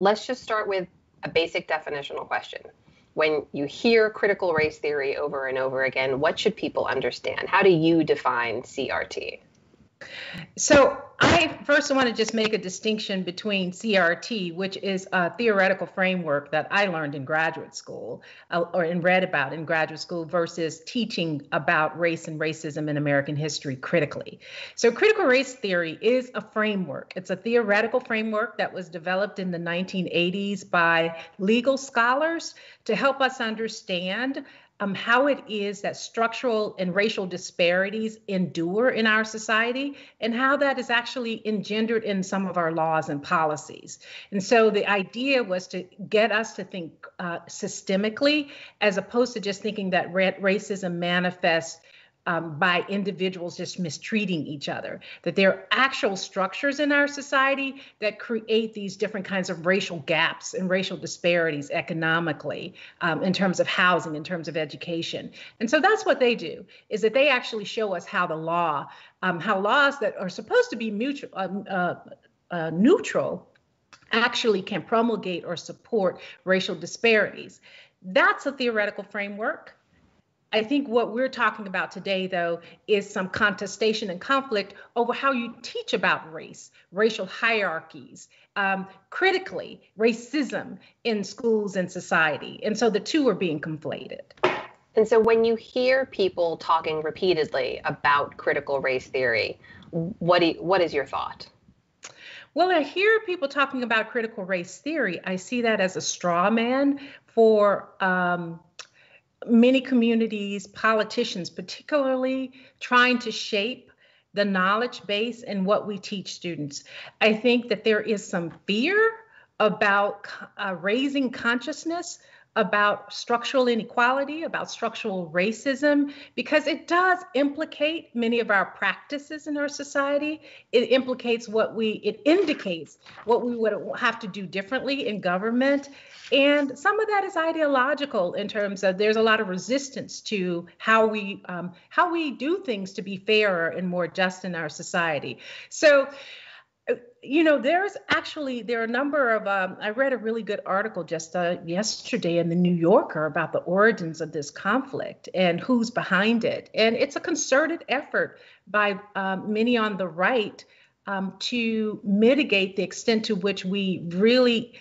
let's just start with a basic definitional question. When you hear critical race theory over and over again, what should people understand? How do you define CRT? So I first want to just make a distinction between CRT, which is a theoretical framework that I learned in graduate school uh, or and read about in graduate school, versus teaching about race and racism in American history critically. So critical race theory is a framework. It's a theoretical framework that was developed in the 1980s by legal scholars to help us understand um, how it is that structural and racial disparities endure in our society and how that is actually engendered in some of our laws and policies. And so the idea was to get us to think uh, systemically as opposed to just thinking that racism manifests um, by individuals just mistreating each other. That there are actual structures in our society that create these different kinds of racial gaps and racial disparities economically um, in terms of housing, in terms of education. And so that's what they do, is that they actually show us how the law, um, how laws that are supposed to be mutual, um, uh, uh, neutral actually can promulgate or support racial disparities. That's a theoretical framework. I think what we're talking about today, though, is some contestation and conflict over how you teach about race, racial hierarchies, um, critically, racism in schools and society. And so the two are being conflated. And so when you hear people talking repeatedly about critical race theory, what, you, what is your thought? Well, I hear people talking about critical race theory. I see that as a straw man for um, many communities, politicians particularly, trying to shape the knowledge base and what we teach students. I think that there is some fear about uh, raising consciousness about structural inequality, about structural racism, because it does implicate many of our practices in our society. It implicates what we, it indicates what we would have to do differently in government. And some of that is ideological in terms of there's a lot of resistance to how we um, how we do things to be fairer and more just in our society. So you know there's actually there are a number of um, i read a really good article just uh, yesterday in the new yorker about the origins of this conflict and who's behind it. And it's a concerted effort by um, many on the right um, to mitigate the extent to which we really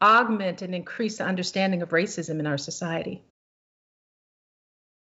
augment and increase the understanding of racism in our society